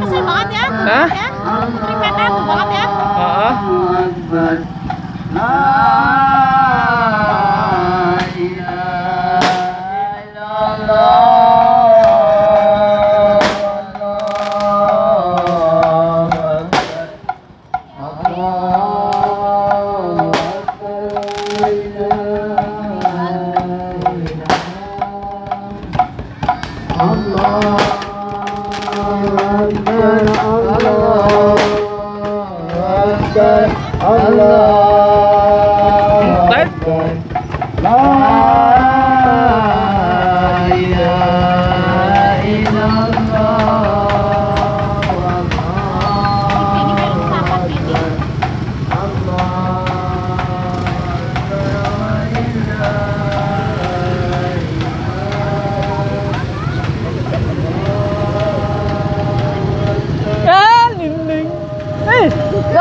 kesel banget ya. Hah? Ya. Putri Pena tuh banget ya. Heeh. Allah Allah Allah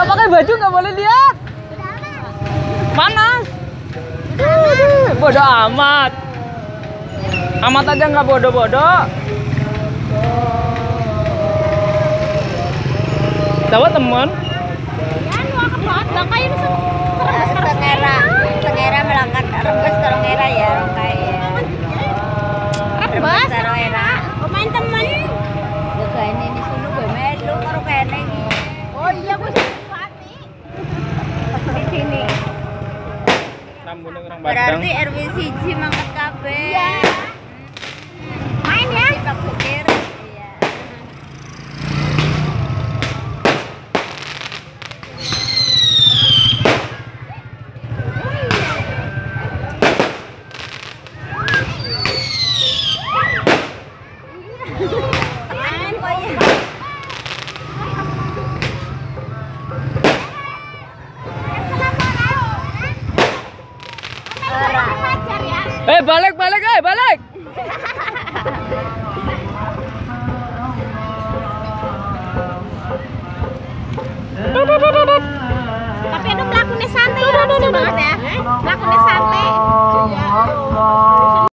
nggak pakai baju nggak boleh lihat. Panas. Eh, Bodoh amat. Amat aja nggak bodoh-bodoh. Tahu temen? Ya, lu akan banget. Langkah ini serem serem Berarti RW siji mangkat Eh, balik, balik, eh, balik.